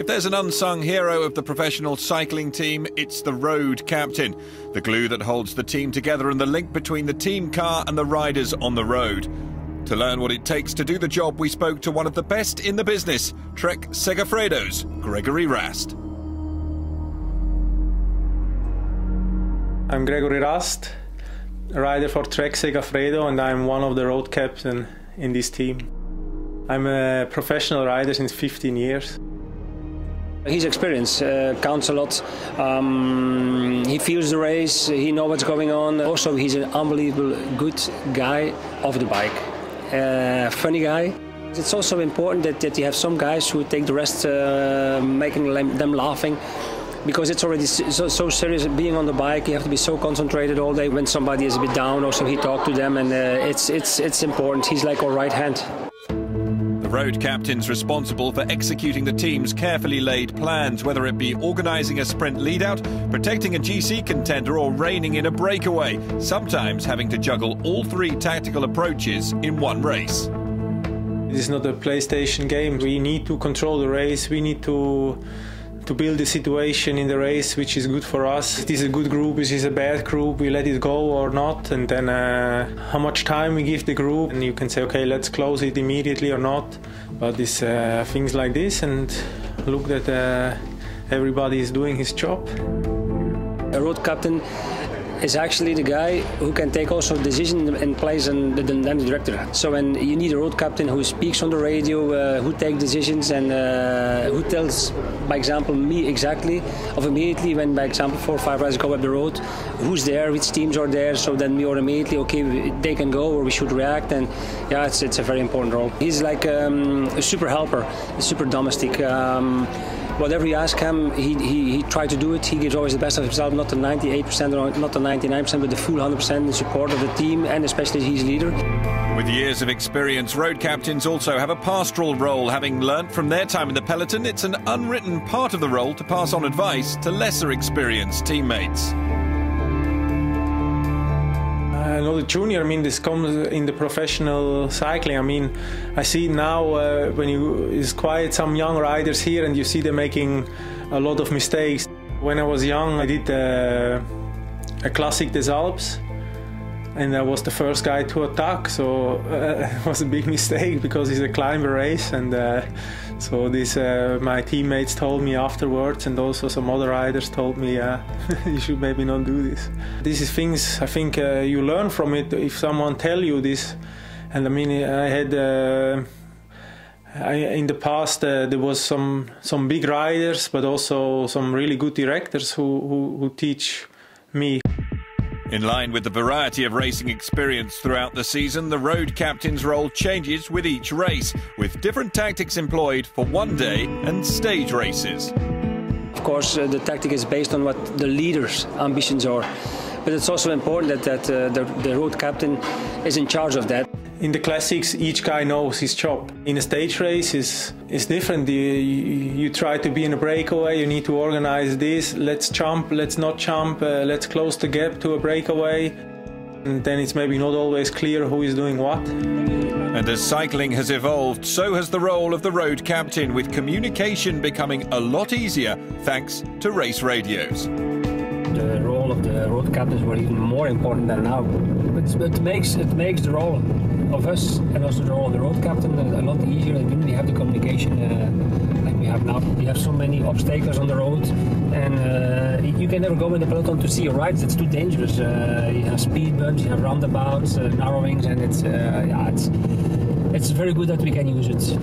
If there's an unsung hero of the professional cycling team, it's the road captain, the glue that holds the team together and the link between the team car and the riders on the road. To learn what it takes to do the job, we spoke to one of the best in the business, Trek Segafredo's Gregory Rast. I'm Gregory Rast, rider for Trek Segafredo, and I'm one of the road captain in this team. I'm a professional rider since 15 years. His experience uh, counts a lot. Um, he feels the race, he knows what's going on. Also, he's an unbelievable good guy off the bike. Uh, funny guy. It's also important that, that you have some guys who take the rest, uh, making them laughing because it's already so, so, serious being on the bike you have to be so concentrated all day when somebody is a bit down also he talked to them and uh, it's it's it's important he's like our right hand road captain's responsible for executing the team's carefully laid plans, whether it be organising a sprint lead-out, protecting a GC contender or reining in a breakaway, sometimes having to juggle all three tactical approaches in one race. It is not a PlayStation game. We need to control the race. We need to to build a situation in the race which is good for us. It is a good group, it is a bad group, we let it go or not, and then uh, how much time we give the group, and you can say, okay, let's close it immediately or not. But it's uh, things like this, and look that uh, everybody is doing his job. A road captain is actually the guy who can take also decisions in place and the dynamic director. So when you need a road captain who speaks on the radio, uh, who takes decisions and uh, who tells, by example, me exactly of immediately when, by example, four or five riders go up the road, who's there, which teams are there, so then we are immediately okay, they can go or we should react. And yeah, it's it's a very important role. He's like um, a super helper, a super domestic. Um, whatever you ask him, he, he, he tried to do it. He gives always the best of himself, not the 98% or not the 99%, but the full 100% in support of the team and especially his leader. With years of experience, road captains also have a pastoral role. Having learnt from their time in the peloton, it's an unwritten part of the role to pass on advice to lesser experienced teammates another junior. I mean, this comes in the professional cycling. I mean, I see now uh, when you is quite some young riders here, and you see them making a lot of mistakes. When I was young, I did uh, a Classique des Alpes, and I was the first guy to attack. So uh, it was a big mistake because it's a climber race, and uh, so this, uh, my teammates told me afterwards, and also some other riders told me, uh, you should maybe not do this. This is things I think uh, you learn from it if someone tell you this. And I mean, I had. Uh, I, in the past, uh, there was some some big riders, but also some really good directors who, who, who teach me. In line with the variety of racing experience throughout the season, the road captain's role changes with each race, with different tactics employed for one day and stage races. Of course, uh, the tactic is based on what the leader's ambitions are. But it's also important that, that uh, the, the road captain is in charge of that. In the classics, each guy knows his job. In a stage race, it's, it's different. You, you, you try to be in a breakaway, you need to organize this. Let's jump, let's not jump, uh, let's close the gap to a breakaway. And then it's maybe not always clear who is doing what. And as cycling has evolved, so has the role of the road captain, with communication becoming a lot easier thanks to race radios. Role of the road captains were even more important than now. But it makes it makes the role of us and also the role of the road captain a lot easier. Didn't really have the communication uh, like we have now. We have so many obstacles on the road, and uh, you can never go in the peloton to see your rides. It's too dangerous. Uh, you have speed bumps, you have roundabouts, uh, narrowings, and it's uh, yeah, it's it's very good that we can use it.